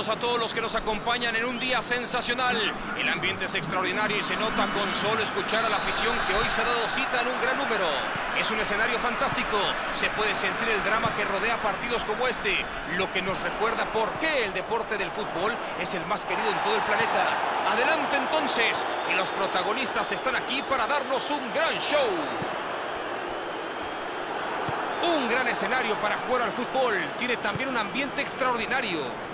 A todos los que nos acompañan en un día sensacional. El ambiente es extraordinario y se nota con solo escuchar a la afición que hoy se ha dado cita en un gran número. Es un escenario fantástico. Se puede sentir el drama que rodea partidos como este, lo que nos recuerda por qué el deporte del fútbol es el más querido en todo el planeta. Adelante entonces, que los protagonistas están aquí para darnos un gran show. Un gran escenario para jugar al fútbol. Tiene también un ambiente extraordinario.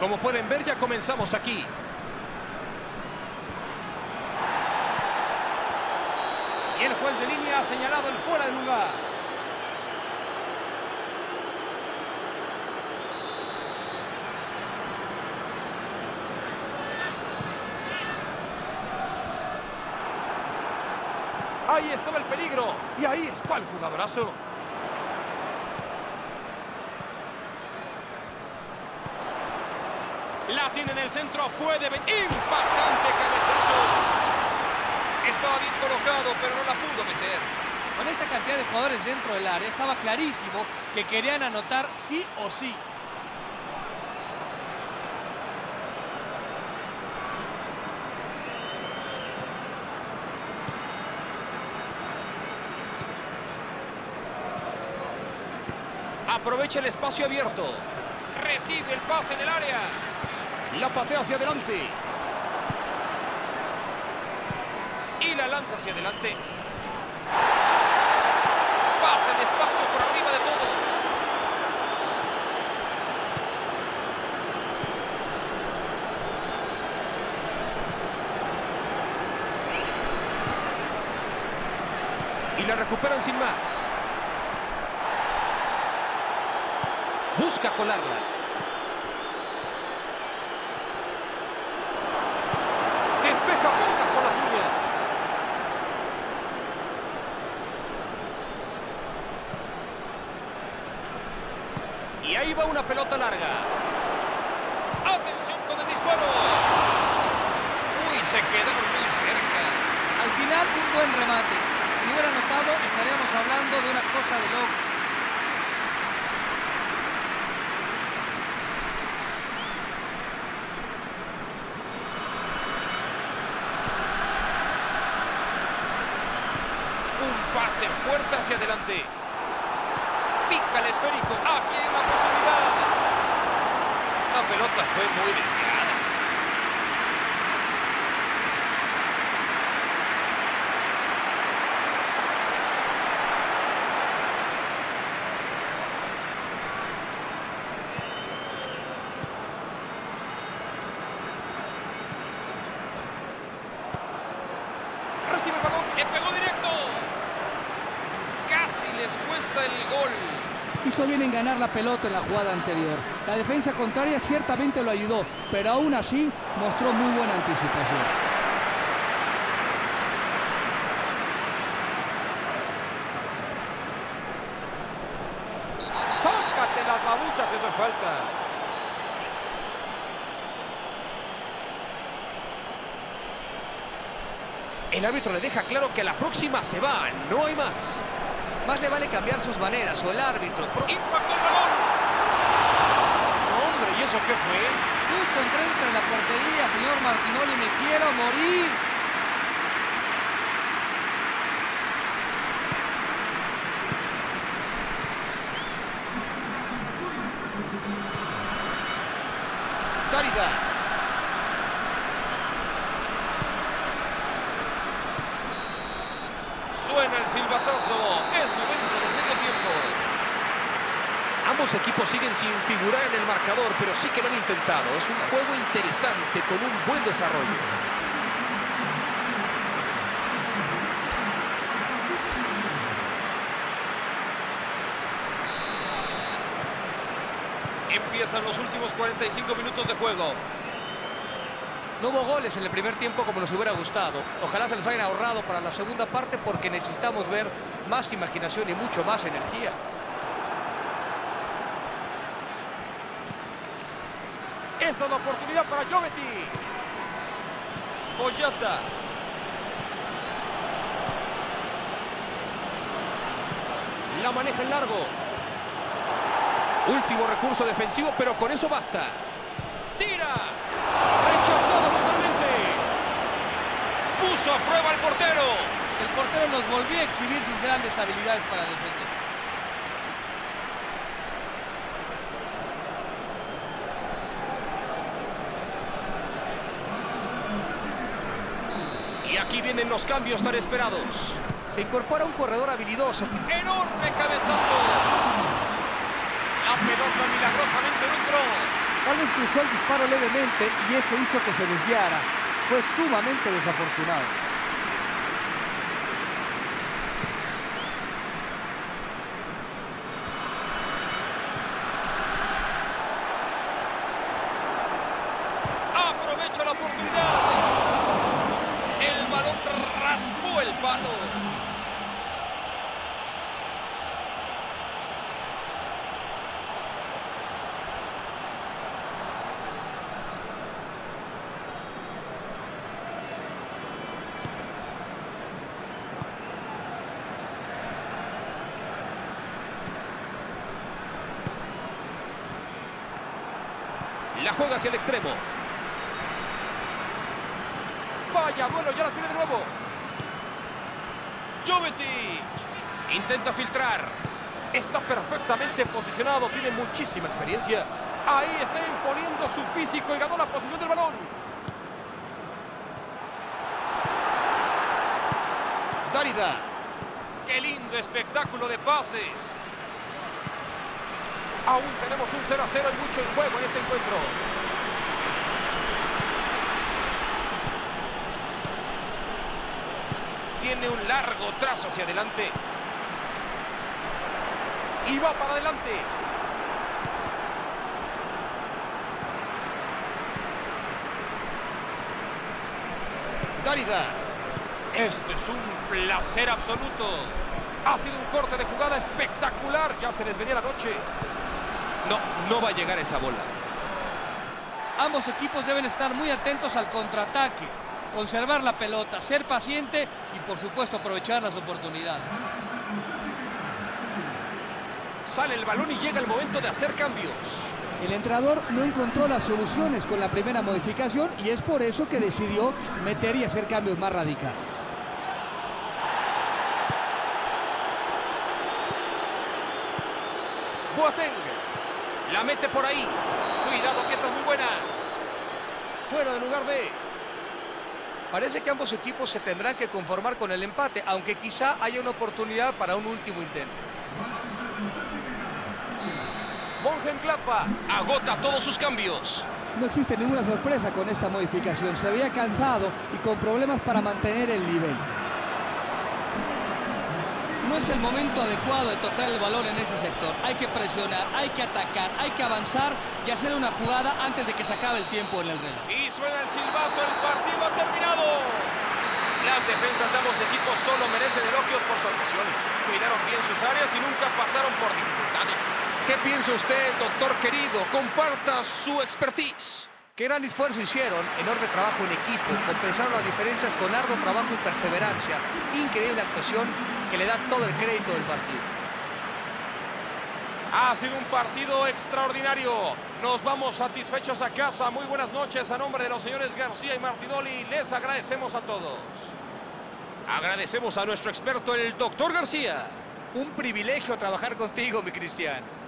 Como pueden ver, ya comenzamos aquí. Y el juez de línea ha señalado el fuera de lugar. Ahí estaba el peligro. Y ahí está el jugadorazo. La tiene en el centro. Puede. Impactante cabezazo. Estaba bien colocado, pero no la pudo meter. Con esta cantidad de jugadores dentro del área, estaba clarísimo que querían anotar sí o sí. Aprovecha el espacio abierto. Recibe el pase en el área. La patea hacia adelante. Y la lanza hacia adelante. Pasa el por arriba de todos. Y la recuperan sin más. Busca colarla. Despeja puntas con las uñas. Una pelota larga. ¡Atención con el disparo! Uy, se quedaron muy cerca. Al final, un buen remate. Si hubiera anotado, estaríamos hablando de una cosa de loco. Un pase fuerte hacia adelante. Pica el esférico. Aquí hay una posibilidad. Pelota fue muy desviada. Recibe el balón. Le pegó directo. Casi les cuesta el gol. Hizo bien en ganar la pelota en la jugada anterior. La defensa contraria ciertamente lo ayudó, pero aún así mostró muy buena anticipación. Sácate las babuchas, eso es falta. El árbitro le deja claro que la próxima se va, no hay más. Más le vale cambiar sus maneras o el árbitro. ¡Impactó el balón! Hombre, ¿y eso qué fue? Justo enfrente de la portería, señor Martinoli, me quiero morir. Dárida. Suena el silbatazo. Es momento del medio tiempo. Ambos equipos siguen sin figurar en el marcador, pero sí que lo han intentado. Es un juego interesante con un buen desarrollo. Empiezan los últimos 45 minutos de juego. No hubo goles en el primer tiempo como nos hubiera gustado. Ojalá se les hayan ahorrado para la segunda parte porque necesitamos ver más imaginación y mucho más energía. La oportunidad para Jovetic. Boyata. La maneja en largo. Último recurso defensivo, pero con eso basta. ¡Tira! ¡Rechazado totalmente! ¡Puso a prueba el portero! El portero nos volvió a exhibir sus grandes habilidades para defender. Y aquí vienen los cambios tan esperados. Se incorpora un corredor habilidoso. ¡Enorme cabezazo! La pelota milagrosamente entró. Tal vez cruzó el disparo levemente y eso hizo que se desviara. Fue sumamente desafortunado. Aprovecha la oportunidad. El balón raspó el palo. La juega hacia el extremo. Vaya, bueno, ya la tiene de nuevo. Jovetic. Intenta filtrar. Está perfectamente posicionado, tiene muchísima experiencia. Ahí está imponiendo su físico y ganó la posición del balón. Dárida. Qué lindo espectáculo de pases. Aún tenemos un 0 a 0 y mucho en juego en este encuentro. Tiene un largo trazo hacia adelante. Y va para adelante. Dárida. Este es un placer absoluto. Ha sido un corte de jugada espectacular. Ya se les venía la noche. No, no va a llegar esa bola. Ambos equipos deben estar muy atentos al contraataque, conservar la pelota, ser paciente y por supuesto aprovechar las oportunidades. Sale el balón y llega el momento de hacer cambios. El entrenador no encontró las soluciones con la primera modificación y es por eso que decidió meter y hacer cambios más radicales. Boateng. La mete por ahí. Cuidado que esta es muy buena. Fuera de lugar de... Parece que ambos equipos se tendrán que conformar con el empate, aunque quizá haya una oportunidad para un último intento. Mönchengladbach agota todos sus cambios. No existe ninguna sorpresa con esta modificación. Se veía cansado y con problemas para mantener el nivel. No es el momento adecuado de tocar el balón en ese sector. Hay que presionar, hay que atacar, hay que avanzar y hacer una jugada antes de que se acabe el tiempo en el reloj. Y suena el silbato, el partido. Las defensas de ambos equipos solo merecen elogios por su actuación. Cuidaron bien sus áreas y nunca pasaron por dificultades. ¿Qué piensa usted, doctor querido? Comparta su expertise. Qué gran esfuerzo hicieron, enorme trabajo en equipo, compensaron las diferencias con arduo trabajo y perseverancia. Increíble actuación que le da todo el crédito del partido. Ha sido un partido extraordinario. Nos vamos satisfechos a casa. Muy buenas noches a nombre de los señores García y Martinoli. Les agradecemos a todos. Agradecemos a nuestro experto, el doctor García. Un privilegio trabajar contigo, mi Cristian.